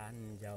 山腰